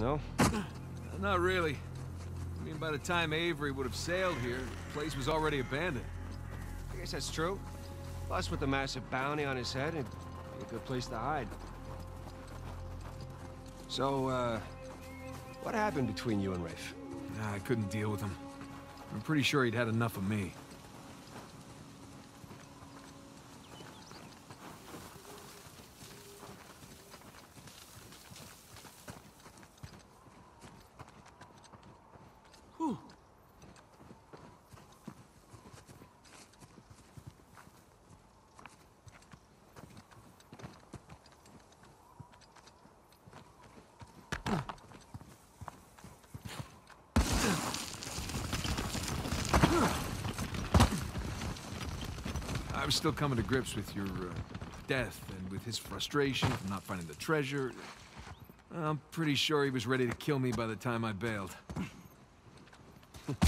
No? Not really. I mean, by the time Avery would have sailed here, the place was already abandoned. I guess that's true. Plus, with the massive bounty on his head, it'd be a good place to hide. So, uh, what happened between you and Rafe? Nah, I couldn't deal with him. I'm pretty sure he'd had enough of me. Still coming to grips with your uh, death and with his frustration from not finding the treasure. I'm pretty sure he was ready to kill me by the time I bailed. Imagine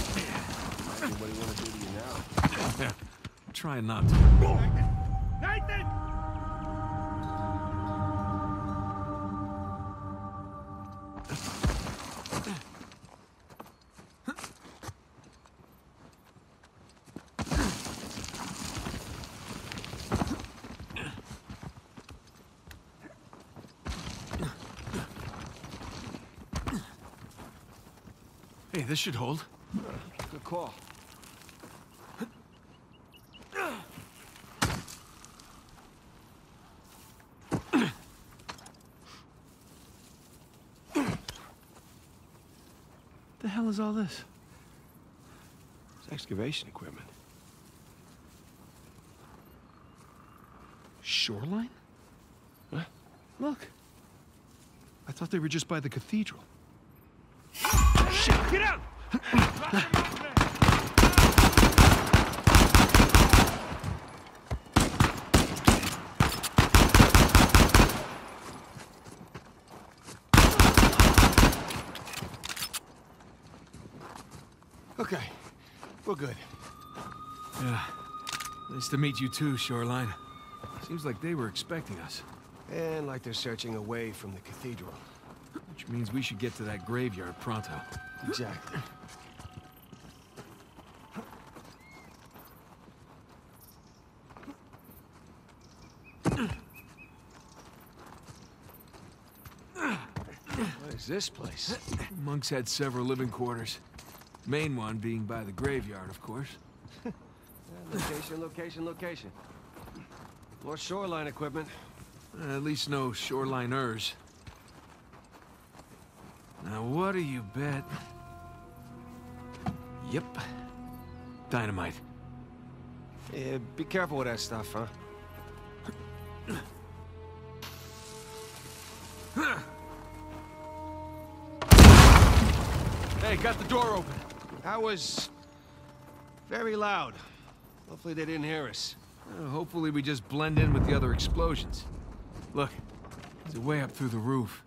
what he want to do to you now. I'm trying not to. Nathan! Hey, this should hold. Good call. The hell is all this? It's excavation equipment. Shoreline? What? Look. I thought they were just by the cathedral. Get out! Okay, we're good. Yeah. Nice to meet you too, Shoreline. Seems like they were expecting us. And like they're searching away from the cathedral. Which means we should get to that graveyard pronto. Exactly. What is this place? Monks had several living quarters. Main one being by the graveyard, of course. Location, location, location. More shoreline equipment. Uh, At least no shoreliners. Now, what do you bet? Yep. Dynamite. Yeah, be careful with that stuff, huh? Hey, got the door open. That was very loud. Hopefully they didn't hear us. Uh, hopefully we just blend in with the other explosions. Look, there's a way up through the roof.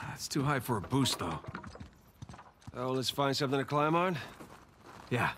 Ah, It's too high for a boost, though. Oh, let's find something to climb on. Yeah.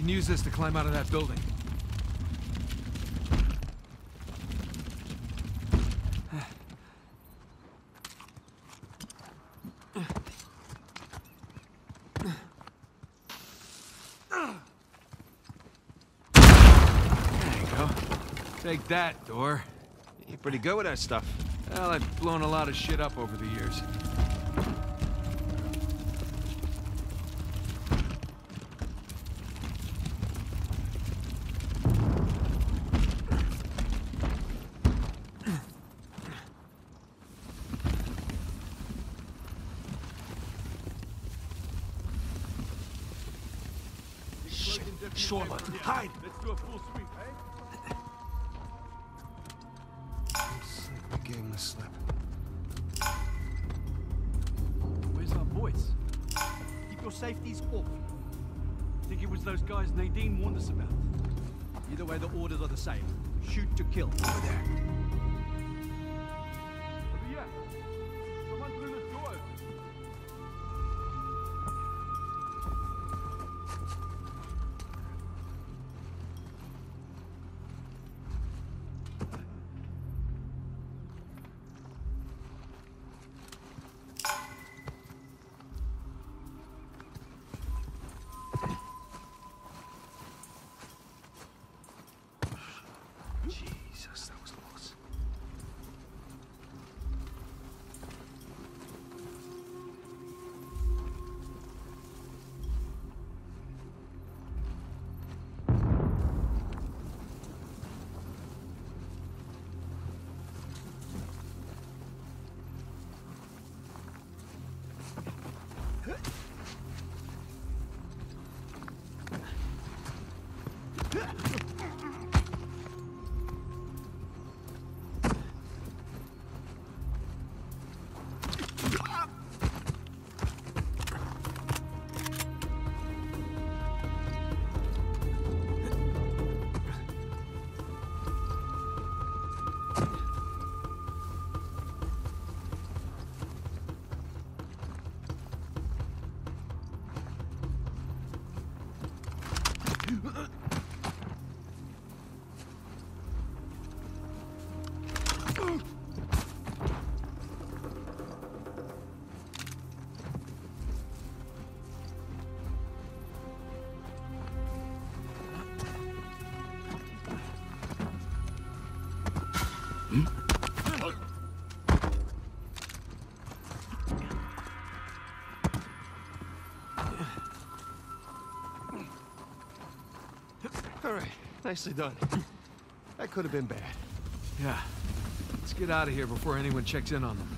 Can use this to climb out of that building. There you go. Take that, door. You're pretty good with that stuff. Well, I've blown a lot of shit up over the years. shoreline. Hide! Let's do a full sweep, eh? We gave him the slip. Where's our boys? Keep your safeties off. Think it was those guys Nadine warned us about. Either way, the orders are the same. Shoot to kill. Over there. Nicely done. That could have been bad. Yeah. Let's get out of here before anyone checks in on them.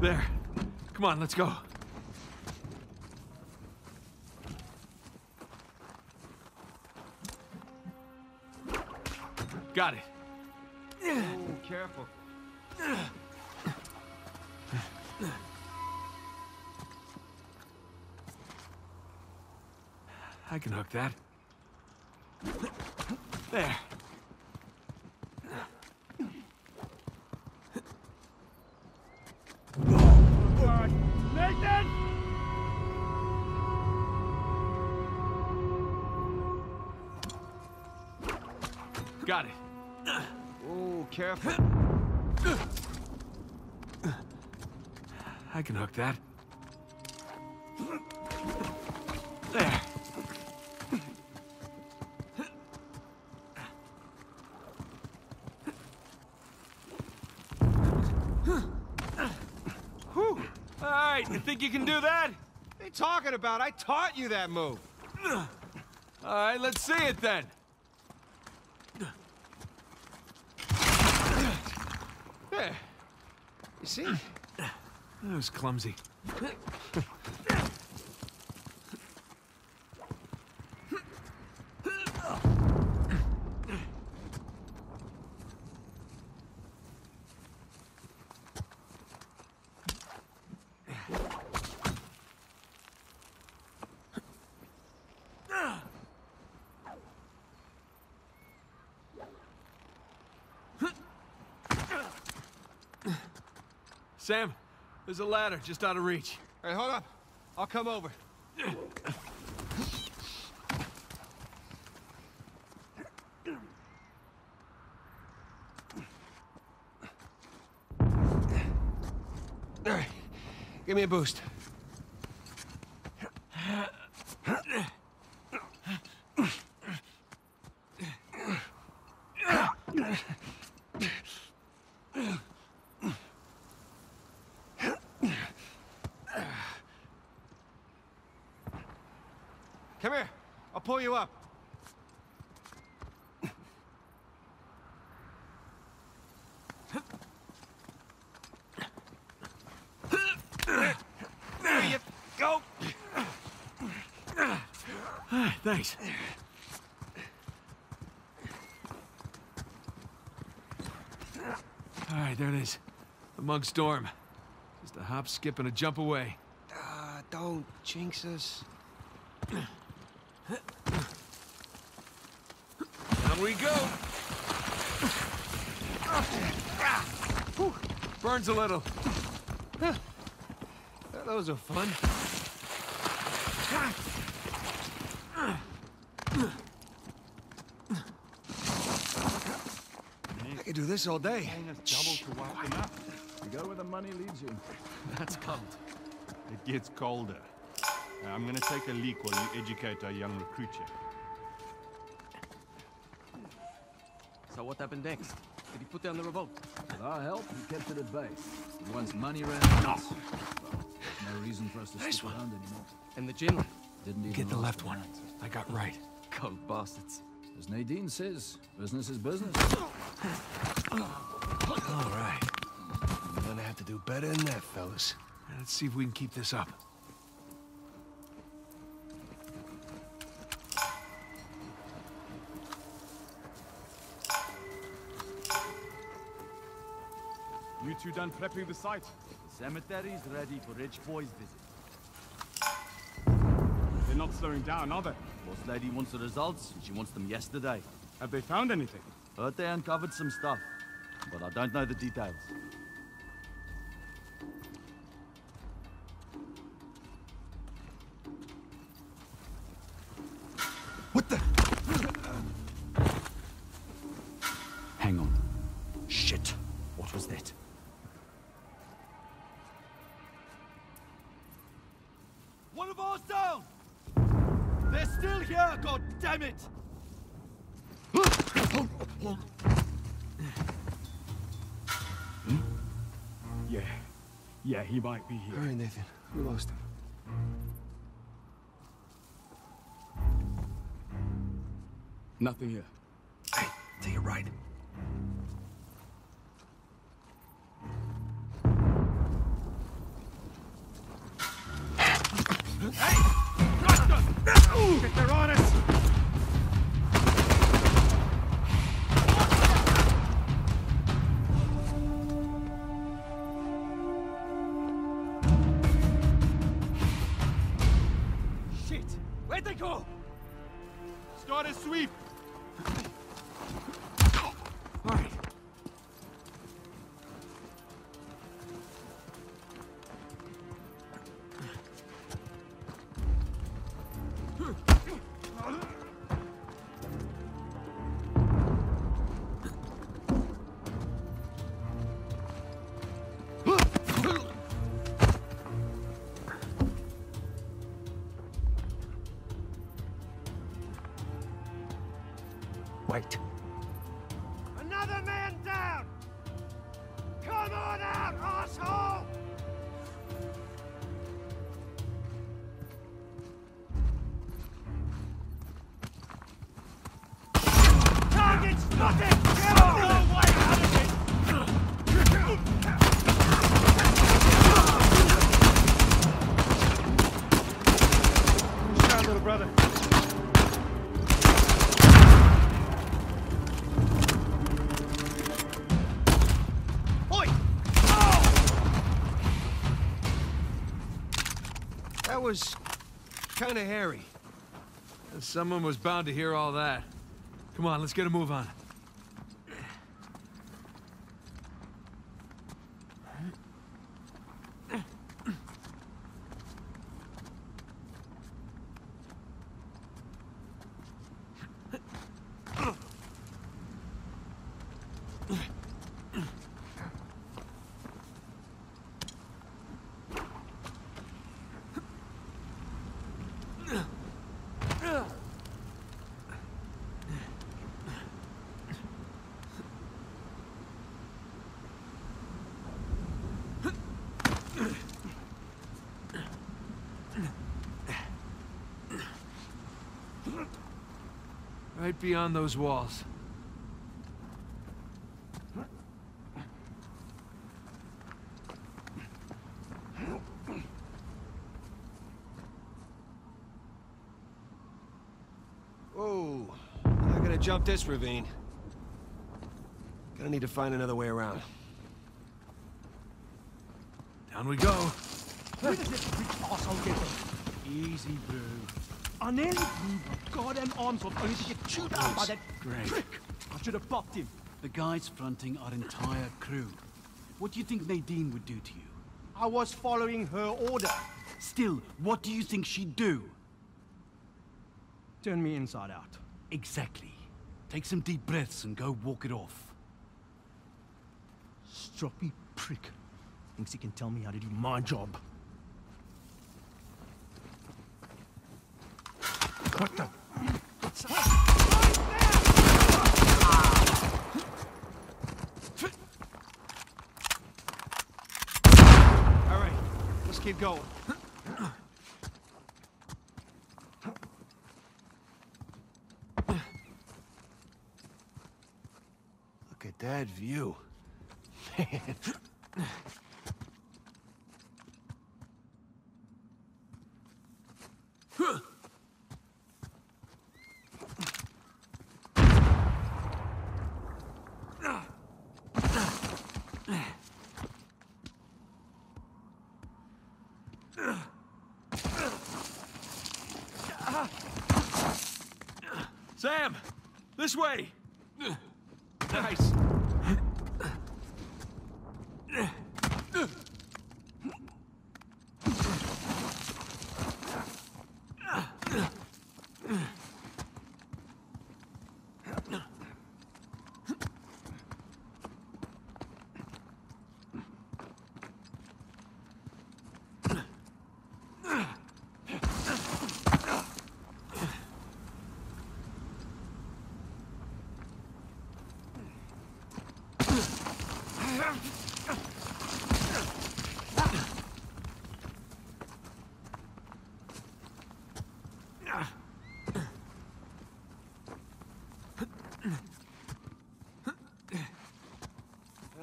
There. Come on, let's go. Got it. Oh, careful. I can hook that. There. You talking about? I taught you that move. All right, let's see it then. There. You see? That was clumsy. Sam, there's a ladder just out of reach. All right, hold up. I'll come over. All right, give me a boost. Come here. I'll pull you up. There you go. Thanks. All right, there it is. The Mug Storm. Just a hop, skip, and a jump away. Ah, don't jinx us. Down we go. Whew. Burns a little. Those are fun. I could do this all day. Paying double to wipe them out. You go where the money leads you. That's cold. It gets colder. Now, I'm gonna take a leak while you educate our young recruit here. So what happened next? Did he put down the revolt? With our help, he kept it at bay. He wants money ran out. Well, no reason for us to Nice stick one. around anymore. And the gin? Didn't even Get the left one. I got right. Cold bastards. As Nadine says, business is business. All right. I'm gonna have to do better than that, fellas. Let's see if we can keep this up. You two done prepping the site? The cemetery's ready for Rich Boy's visit. They're not slowing down, are they? Boss lady wants the results, and she wants them yesterday. Have they found anything? Heard they uncovered some stuff, but I don't know the details. Yeah, he might be here. All right, Nathan. We lost him. Nothing here. Hey, to your right. Kind of hairy. Someone was bound to hear all that. Come on, let's get a move on. Right beyond those walls. Whoa. I gotta jump this ravine. Gonna need to find another way around. Down we go. Where does this rich arsehole? Easy, bro. I nearly blew my goddamn arms off only to get chewed out by that Great. prick. I should have popped him. The guys fronting our entire crew. What do you think Nadine would do to you? I was following her order. Still, what do you think she'd do? Turn me inside out. Exactly. Take some deep breaths and go walk it off. Stroppy prick. Thinks he can tell me how to do my job. What the? All right, keep going. Look at that view. Man. Sam! This way! Nice.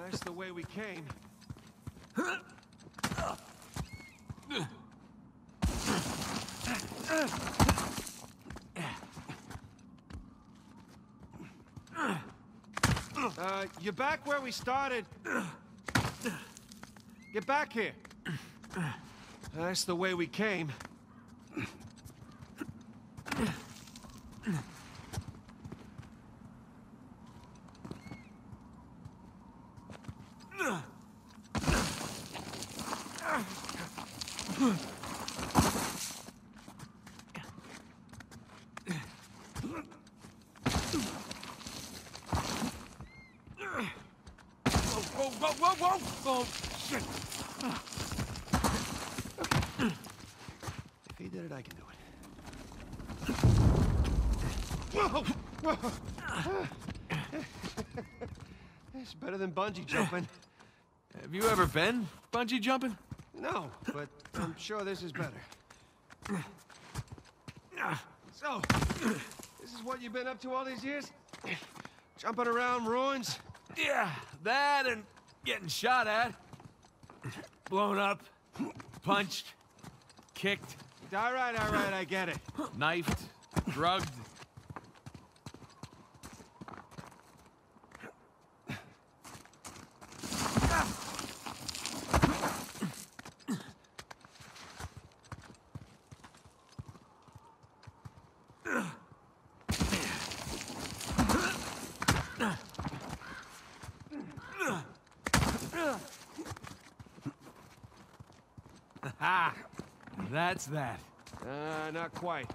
That's the way we came. Uh, you're back where we started. Get back here. That's the way we came. Whoa, whoa, whoa, whoa, whoa! Oh, shit! If he did it, I can do it. Whoa! Whoa! It's better than bungee jumping. Have you ever been bungee jumping? No, but I'm sure this is better. So, this is what you've been up to all these years? Jumping around ruins? Yeah, that and getting shot at. Blown up. Punched. Kicked. All right, all right, I get it. Knifed. Drugged. That's that. Uh, not quite.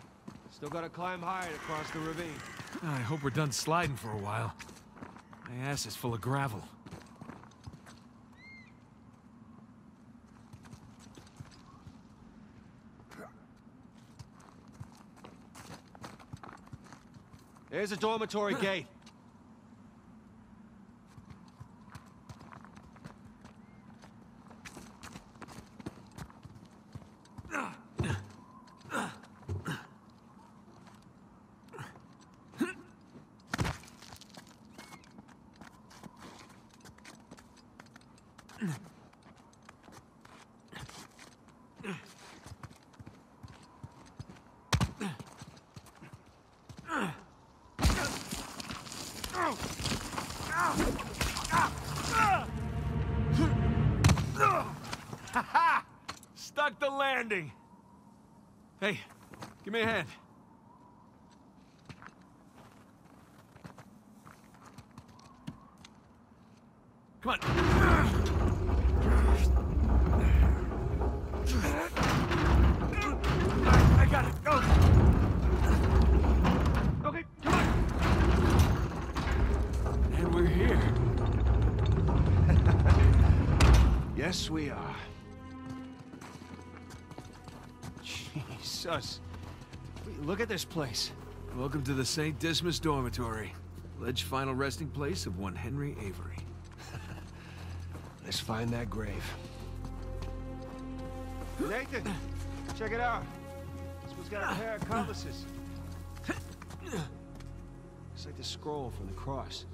Still gotta climb higher to cross the ravine. I hope we're done sliding for a while. My ass is full of gravel. There's a dormitory gate. landing. Hey, give me a hand. Come on. I got it. Go. Okay, come on. And we're here. Yes, we are. Jesus. Look at this place. Welcome to the St. Dismas Dormitory. Alleged final resting place of one Henry Avery. Let's find that grave. Nathan, check it out. This one's got a pair of compasses. It's like the scroll from the cross.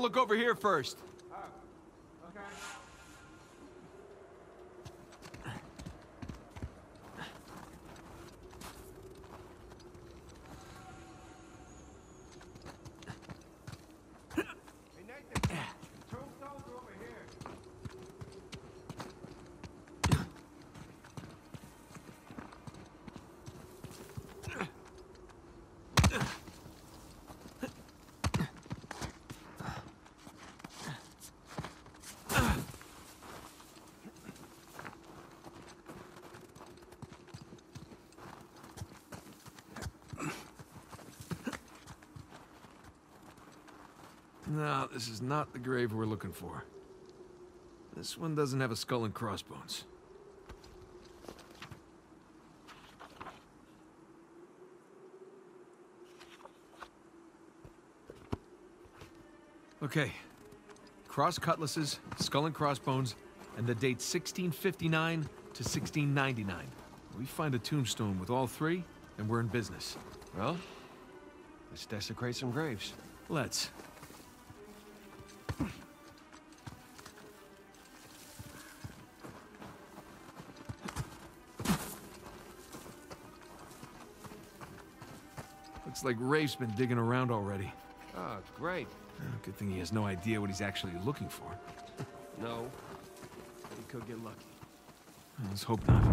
Look over here first. No, this is not the grave we're looking for. This one doesn't have a skull and crossbones. Okay. Cross cutlasses, skull and crossbones, and the date 1659 to 1699. We find a tombstone with all three, and we're in business. Well, let's desecrate some graves. Let's. Looks like Rafe's been digging around already. Oh, great. Good thing he has no idea what he's actually looking for. No, but he could get lucky. Let's hope not.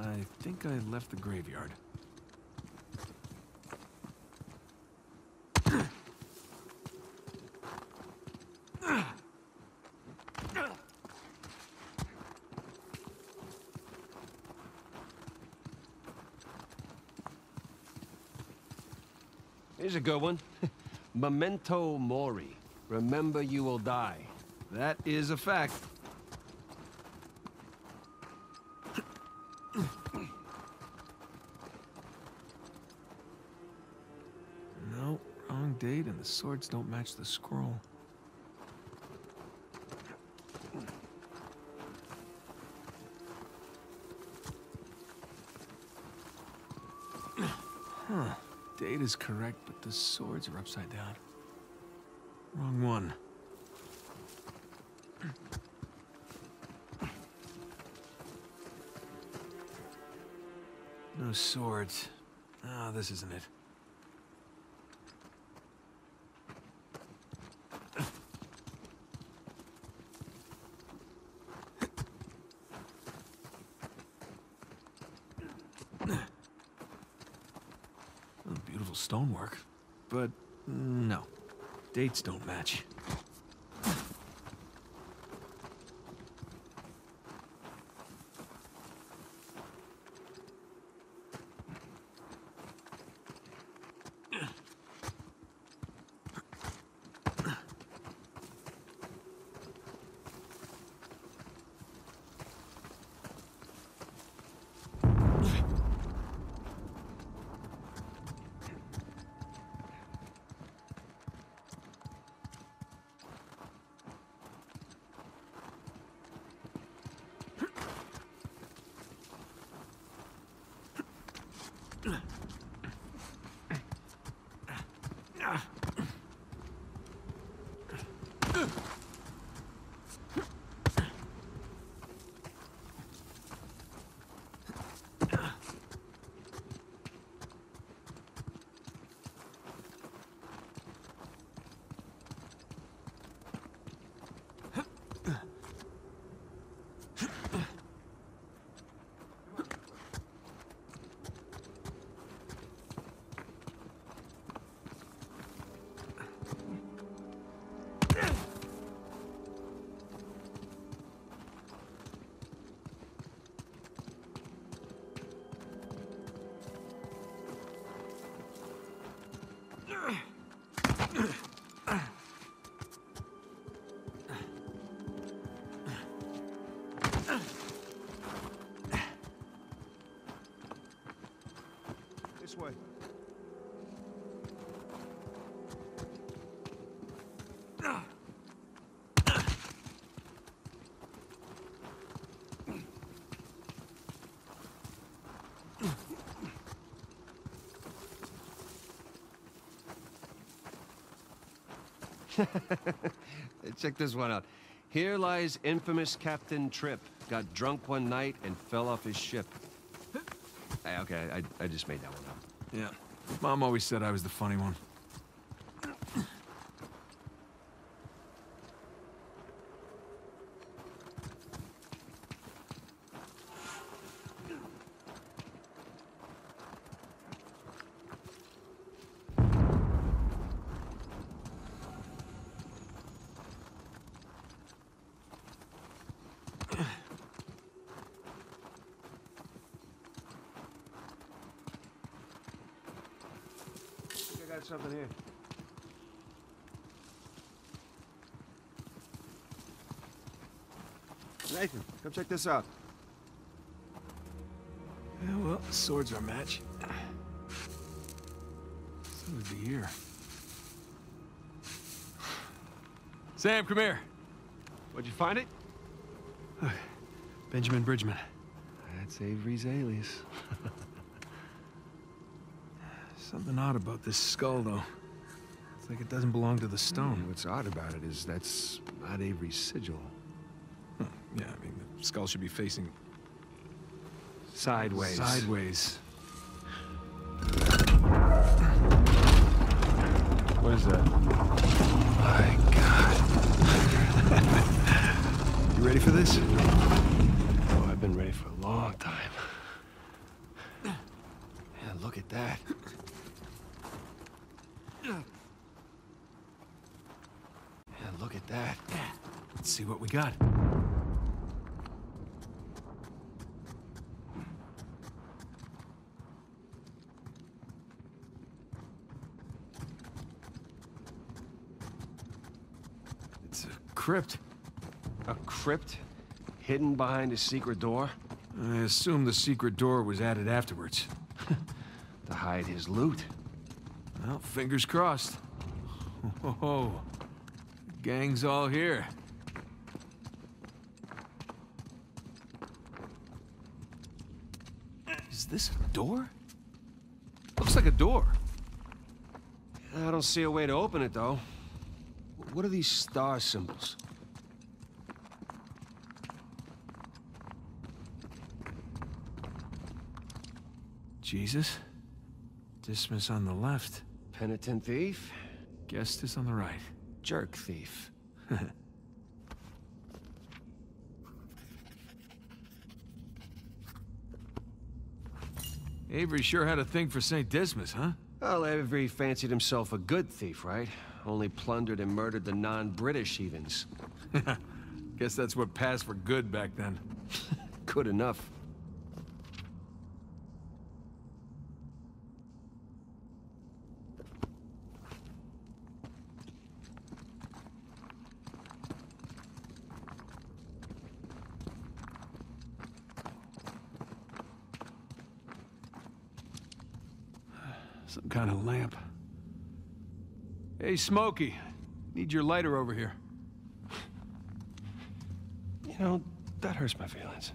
I think I left the graveyard. Here's a good one. Memento mori. Remember you will die. That is a fact. Swords don't match the scroll. Huh. Date is correct, but the swords are upside down. Wrong one. No swords. Ah, this isn't it. beautiful stonework, but no, dates don't match. This way. Check this one out. Here lies infamous Captain Tripp. Got drunk one night and fell off his ship. Hey, okay, I, I just made that one. Yeah. Mom always said I was the funny one. I got something here. Nathan, come check this out. Yeah, well, swords are a match. So would be here. Sam, come here. Where'd you find it? Benjamin Bridgeman. That's Avery's alias. Something odd about this skull, though. It's like it doesn't belong to the stone. What's odd about it is that's not Avery's sigil. Yeah, I mean, the skull should be facing Sideways. sideways. What is that? My God. you ready for this? Oh, I've been ready for a long time. Yeah, look at that. Yeah, look at that. Let's see what we got. It's a crypt. A crypt hidden behind a secret door I assume the secret door was added afterwards. to hide his loot. Well, fingers crossed. Oh, gang's all here. Is this a door? Looks like a door. I don't see a way to open it, though. What are these star symbols? Jesus. Dismas on the left. Penitent thief? Gestas on the right. Jerk thief. Avery sure had a thing for St. Dismas, huh? Well, Avery fancied himself a good thief, right? Only plundered and murdered the non-British heathens. Guess that's what passed for good back then. Good enough. Some kind of lamp. Hey, Smokey. Need your lighter over here. You know, that hurts my feelings.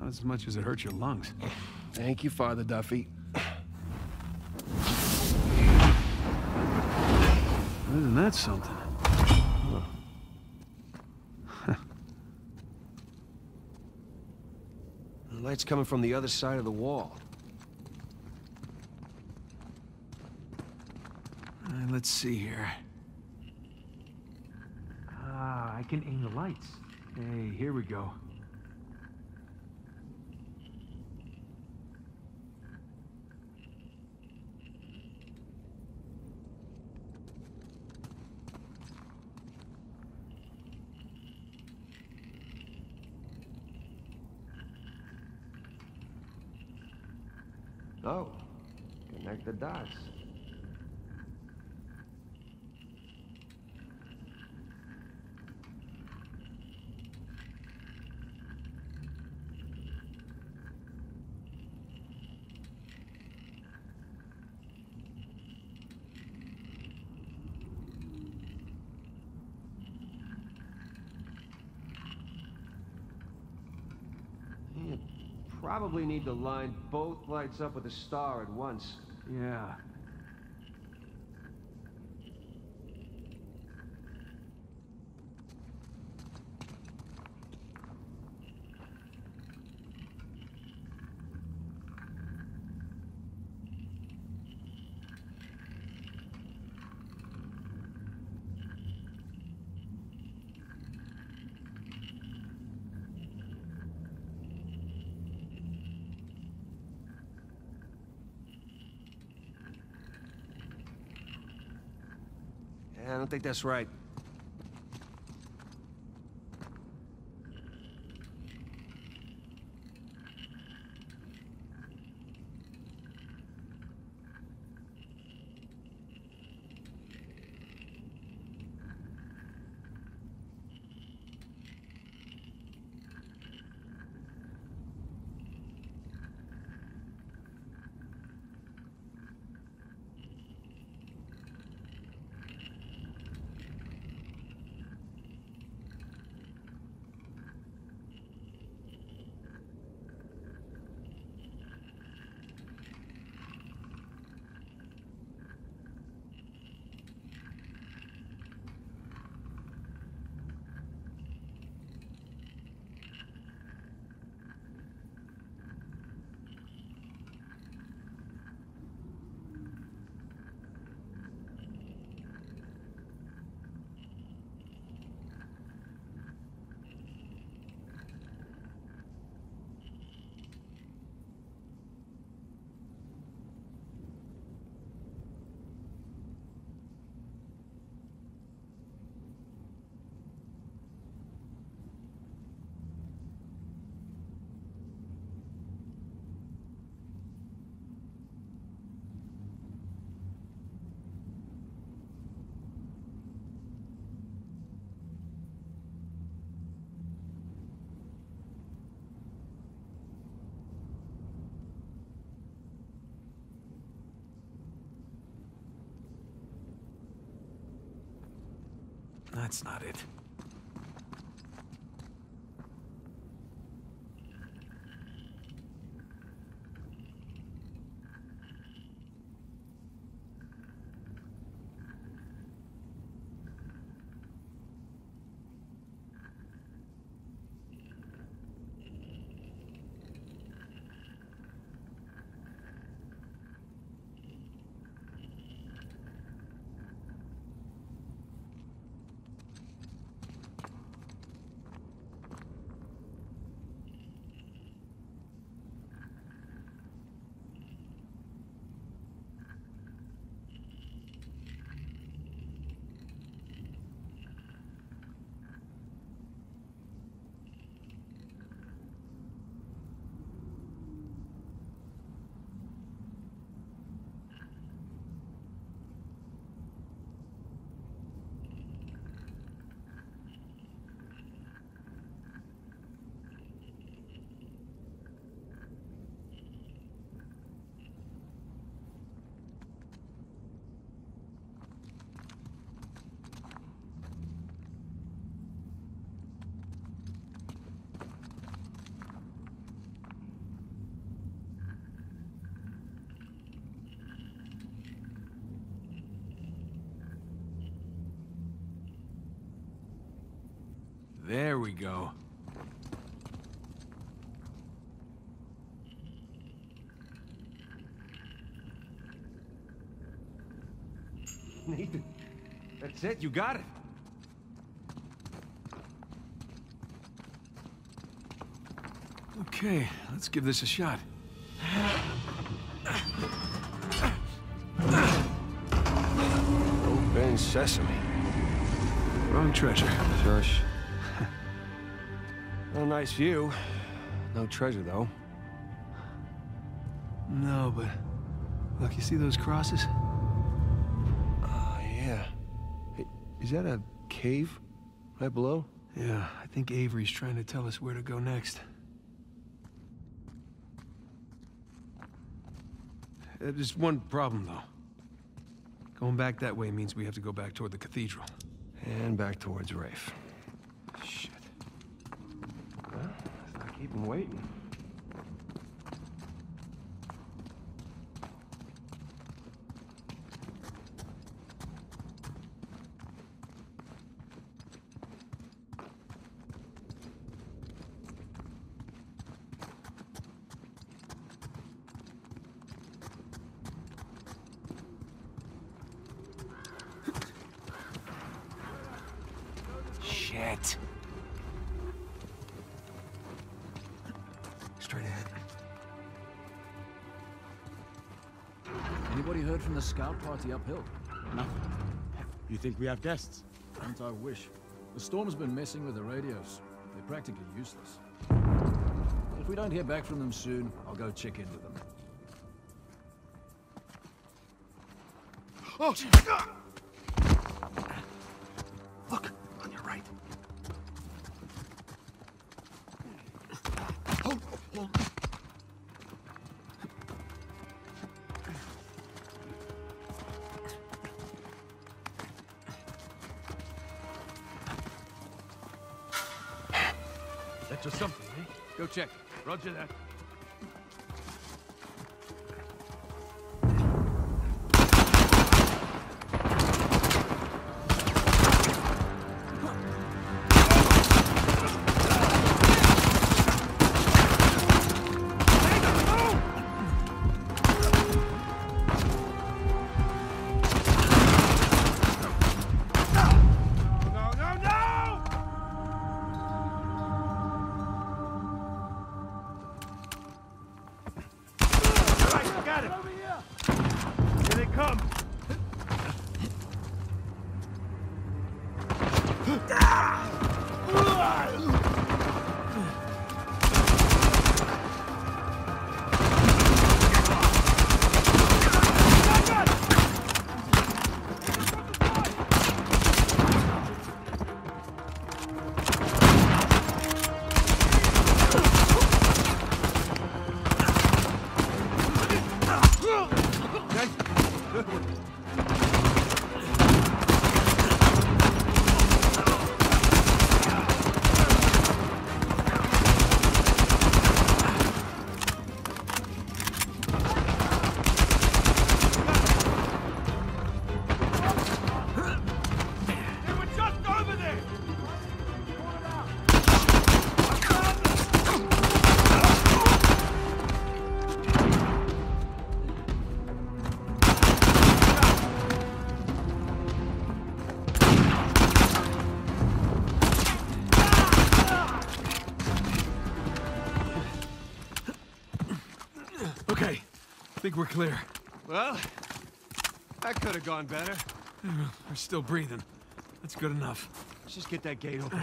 Not as much as it hurts your lungs. Thank you, Father Duffy. Isn't that something? The light's coming from the other side of the wall. Uh, let's see here. Ah, I can aim the lights. Hey, here we go. Oh, connect the dots. You probably need to line both lights up with a star at once. Yeah. Yeah, I don't think that's right. That's not it. There we go. Nathan, that's it. You got it. Okay, let's give this a shot. Open sesame. Wrong treasure. Shush. Well, nice view. No treasure, though. No, but... Look, you see those crosses? Oh, yeah. Hey, is that a cave right below? Yeah, I think Avery's trying to tell us where to go next. Uh, There's one problem, though. Going back that way means we have to go back toward the cathedral. And back towards Rafe. Shit. Keep him waiting. Scout uphill? Nothing. You think we have guests? Don't I wish. The storm's been messing with the radios. They're practically useless. If we don't hear back from them soon, I'll go check in with them. Oh! Check. Roger that. Here we're clear. Well, that could have gone better. We're still breathing. That's good enough. Let's just get that gate open.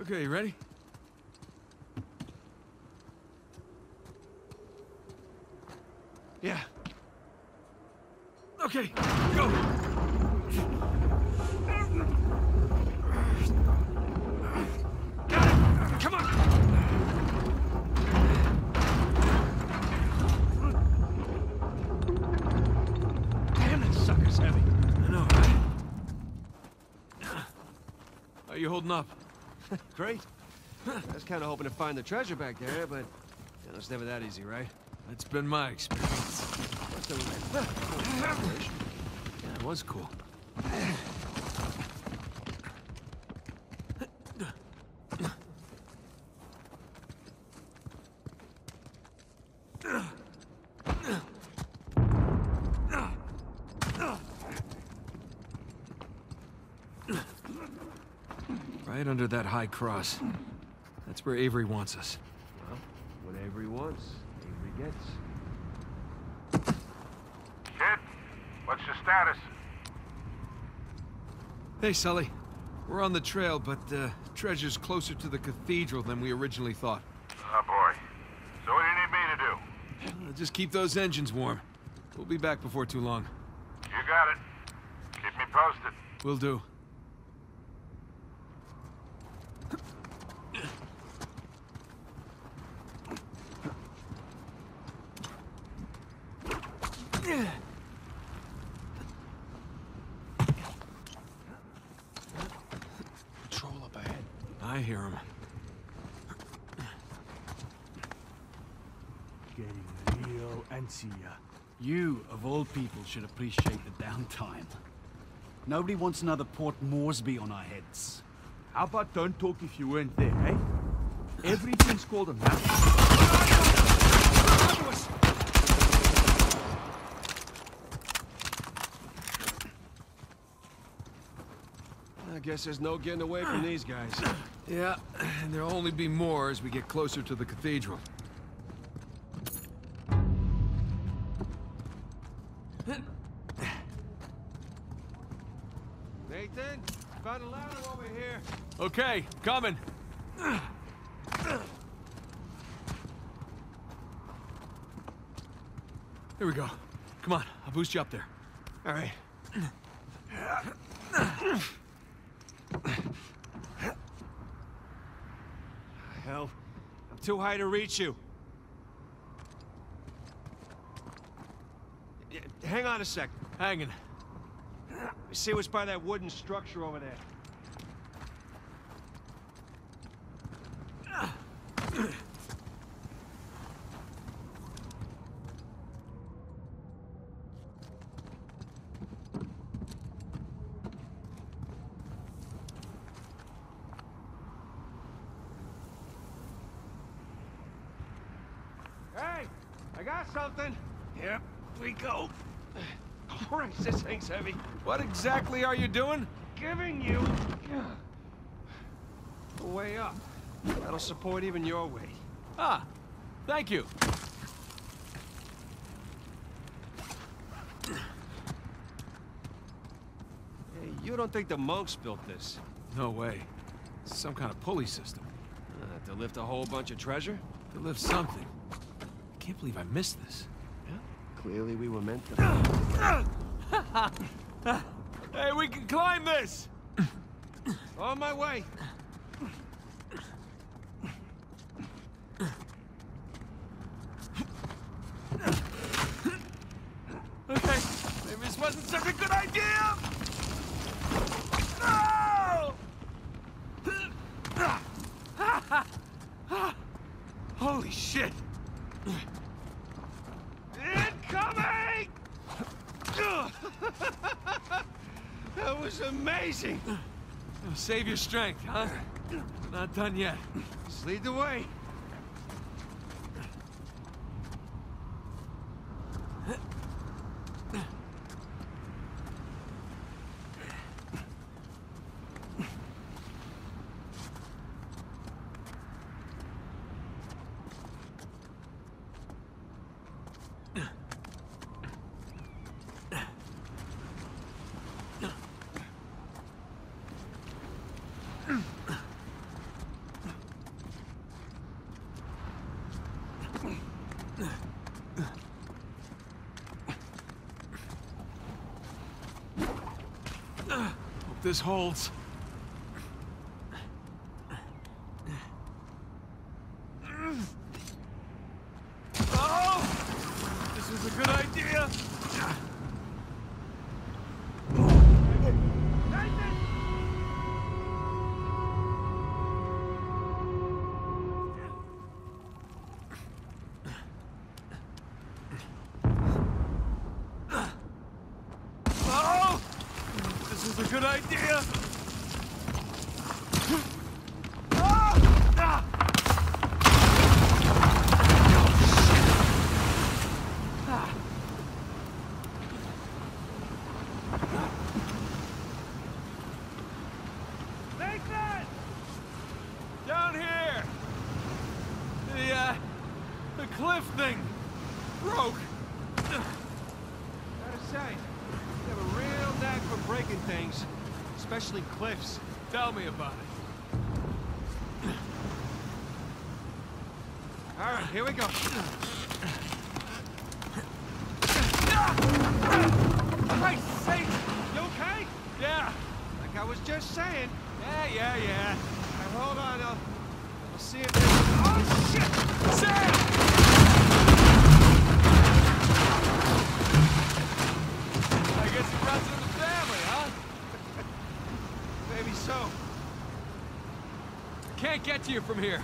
Okay, you ready? Yeah. Okay, go! Come on! Damn, that sucker's heavy. I know, right? How you holding up? Great. I was kind of hoping to find the treasure back there, but you know, it's never that easy, right? That's been my experience. Yeah, it was cool. Right under that high cross. That's where Avery wants us. Well, whatever he wants, Avery gets. Kid, what's your status? Hey, Sully. We're on the trail, but uh, treasure's closer to the cathedral than we originally thought. Oh boy. So what do you need me to do? Uh, just keep those engines warm. We'll be back before too long. You got it. Keep me posted. Will do. Patrol up ahead. I hear him. Getting real antsy, yeah. You, of all people, should appreciate the downtime. Nobody wants another Port Moresby on our heads. How about don't talk if you weren't there, eh? Everything's called a map. I guess there's no getting away from these guys. Yeah, and there'll only be more as we get closer to the cathedral. Okay, coming. Here we go. Come on, I'll boost you up there. All right. Hell, I'm too high to reach you. Hang on a sec. Hanging. See what's by that wooden structure over there. Hey, I got something. Yep, we go. Christ, this thing's heavy. What exactly are you doing? Giving you a way up. That'll support even your weight. Ah, thank you. Hey, you don't think the monks built this? No way. It's some kind of pulley system. Uh, to lift a whole bunch of treasure? To lift something. I can't believe I missed this. Yeah? Clearly we were meant to. Hey, we can climb this! On my way. Okay, maybe this wasn't such a good idea! No! Holy shit! Incoming! that was amazing. Save your strength, huh? Not done yet. Just lead the way. Hope this holds. Cliffs. Tell me about it. All right, here we go. Christ's sake! You okay? Yeah, Like I was just saying. yeah, yeah, yeah. Now, hold on, I'll, I'll see if there's... Oh, shit! Sam! I guess it runs in the family, huh? Maybe so. Can't get to you from here.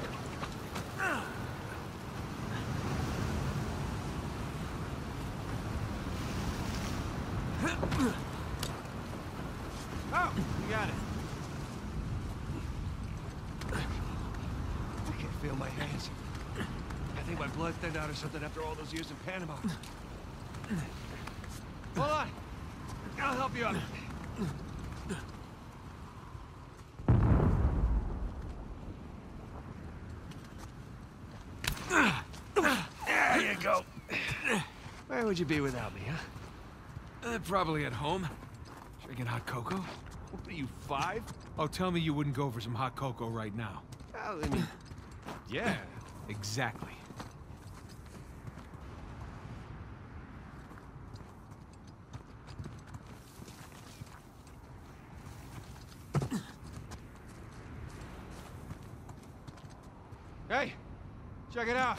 Oh, you got it. I can't feel my hands. I think my blood thinned out or something after all those years in Panama. Hold on. I'll help you up. There you go. Where would you be without me, huh? Uh, probably at home. Drinking hot cocoa. What are you, five? Oh, tell me you wouldn't go for some hot cocoa right now. Well, I mean, yeah. Exactly. Hey, check it out.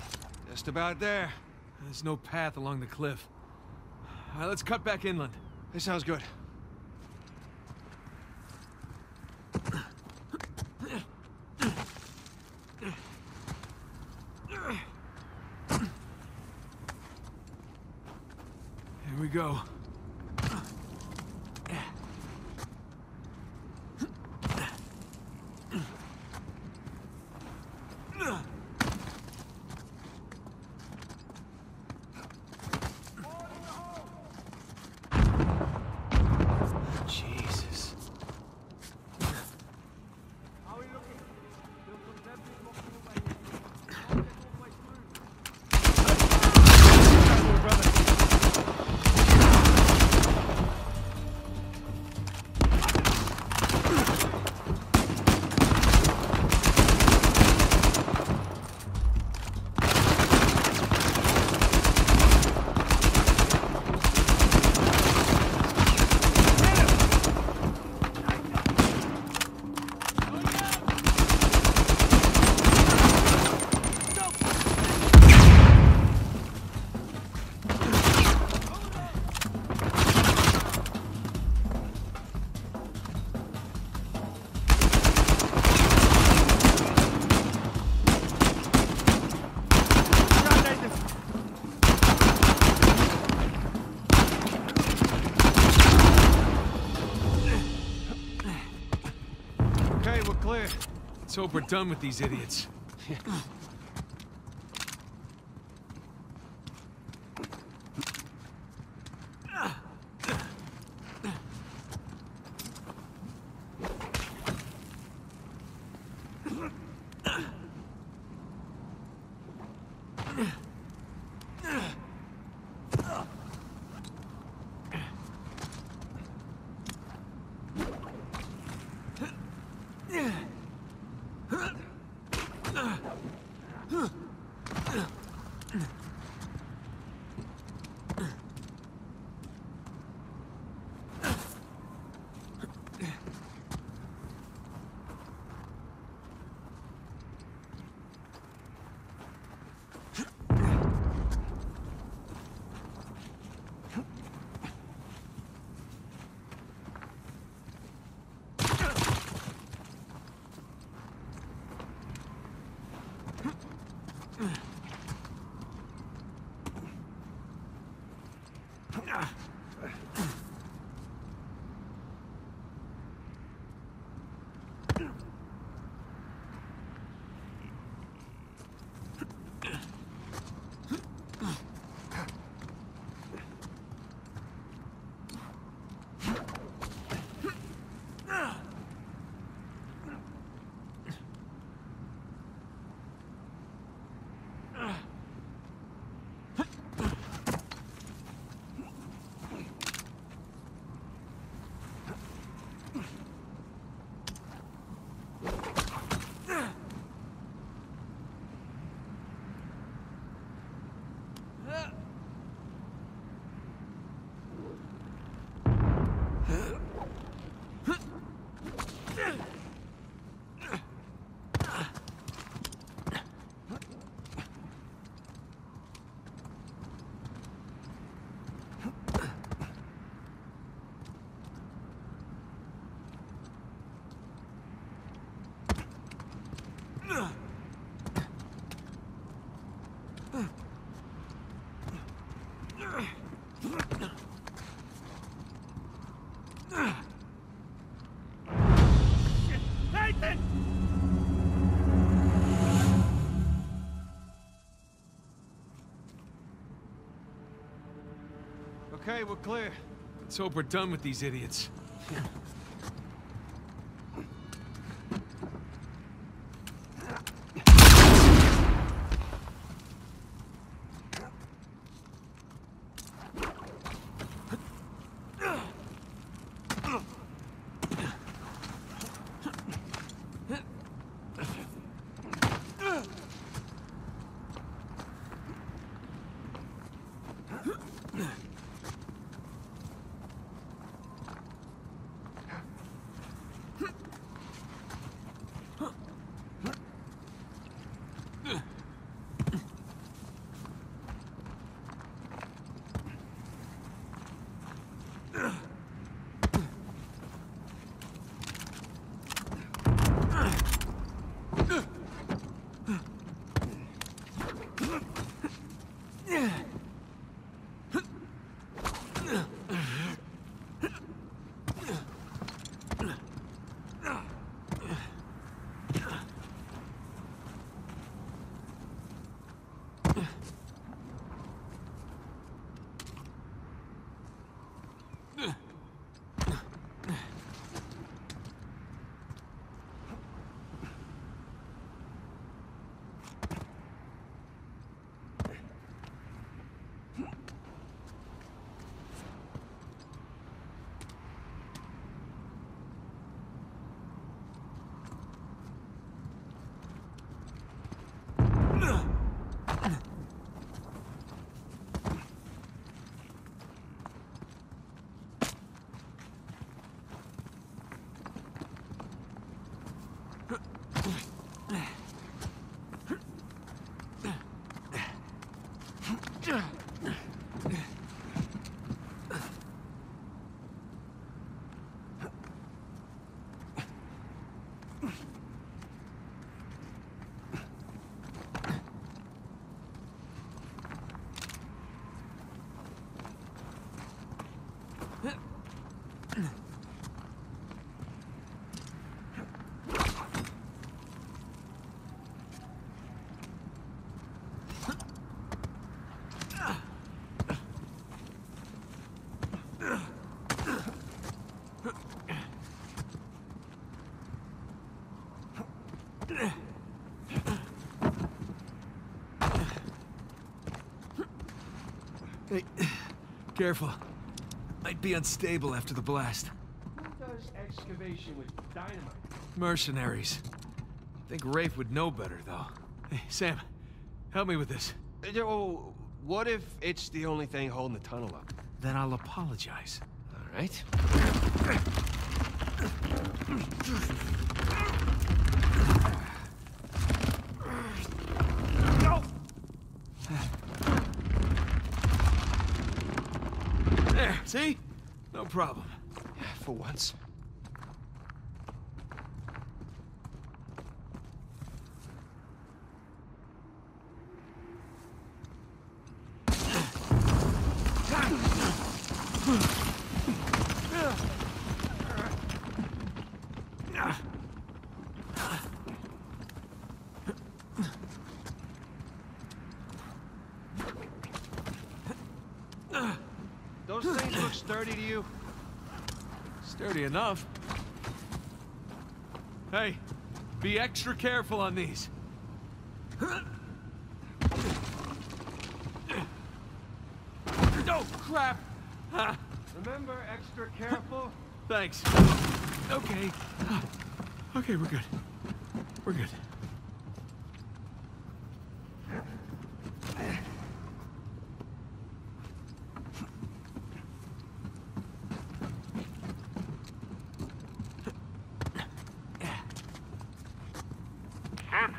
Just about there. There's no path along the cliff. All right, let's cut back inland. This sounds good. Let's hope we're done with these idiots. Okay, we're clear. Let's hope we're done with these idiots. Hey, careful. Might be unstable after the blast. Who does excavation with dynamite? Mercenaries. I think Rafe would know better, though. Hey, Sam, help me with this. Oh, what if it's the only thing holding the tunnel up? Then I'll apologize. All right. There, see? No problem. For once. Those things look sturdy to you? Sturdy enough. Hey, be extra careful on these. Oh, crap! Remember, extra careful. thanks. Okay. Okay, we're good. We're good. Kid,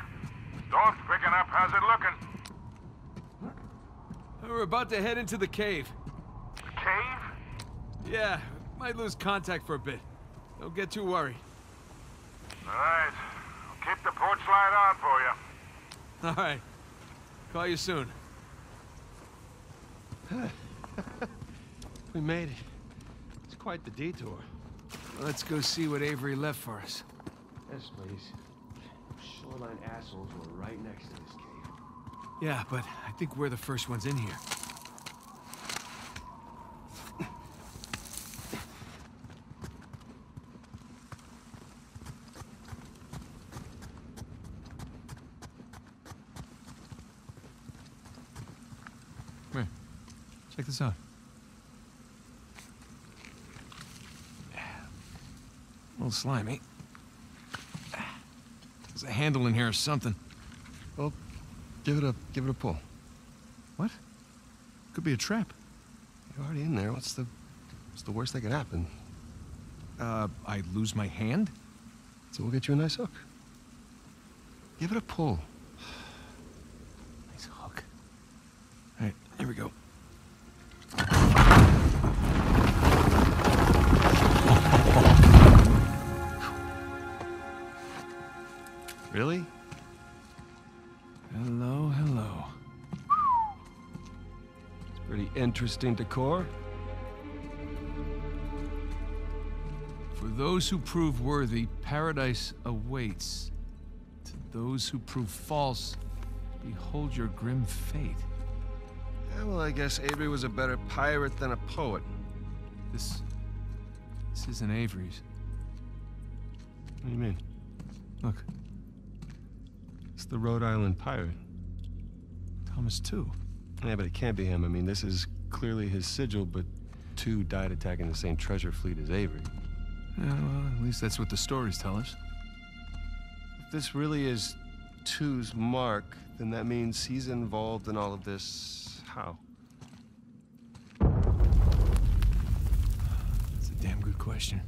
dog's picking up. How's it looking? We're to head into the cave. Cave? Yeah, might lose contact for a bit. Don't get too worried. All right. I'll keep the porch light on for you. All right. Call you soon. We made it. It's quite the detour. Let's go see what Avery left for us. Yes, please. Shoreline assholes were right next to this cave. Yeah, but I think we're the first ones in here. Check this out. A little slimy. There's a handle in here or something. Well, give it a give it a pull. What? Could be a trap. You're already in there. What's the what's the worst that could happen? Uh, I lose my hand? So we'll get you a nice hook. Give it a pull. Interesting decor. For those who prove worthy, paradise awaits. To those who prove false, behold your grim fate. Yeah, well, I guess Avery was a better pirate than a poet. This. This isn't Avery's. What do you mean? Look, It's the Rhode Island pirate. Thomas Tew. Yeah, but it can't be him. I mean, this is clearly his sigil, but Tew died attacking the same treasure fleet as Avery. Yeah, well, at least that's what the stories tell us. If this really is Tew's mark, then that means he's involved in all of this. How? That's a damn good question.